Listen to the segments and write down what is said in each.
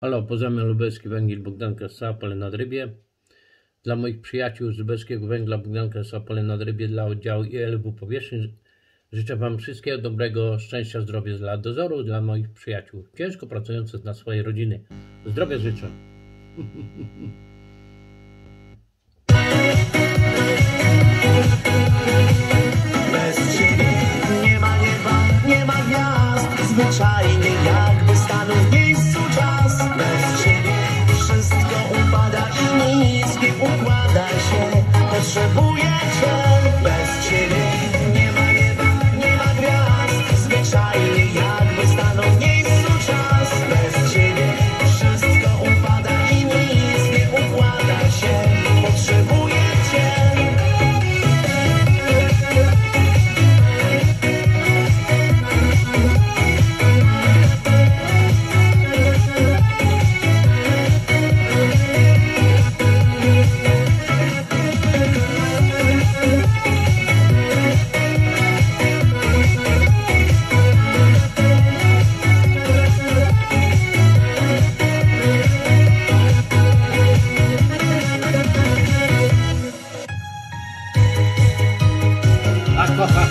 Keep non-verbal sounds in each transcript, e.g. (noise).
Halo, pozamian lubelski węgiel Bogdan Krasapole na rybie. Dla moich przyjaciół z lubelskiego węgla Bogdan Krasapole na rybie dla oddziału ILW powierzchni życzę Wam wszystkiego dobrego, szczęścia, zdrowia dla dozoru, dla moich przyjaciół ciężko pracujących na swojej rodziny. Zdrowia życzę. (laughs)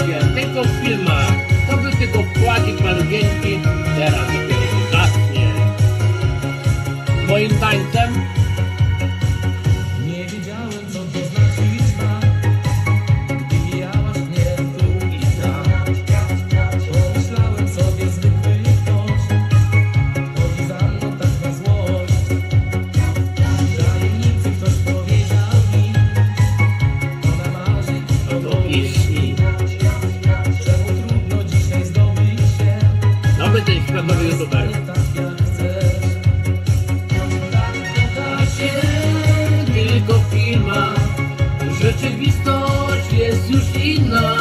historia tego filma. To był tylko płaci pan wielki, teraz dopiero zasnie. Moim tańcem Adam nowy youtuber. Tylko firma, rzeczywistość jest już inna.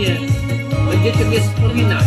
Ощущение, где-то без вспоминать.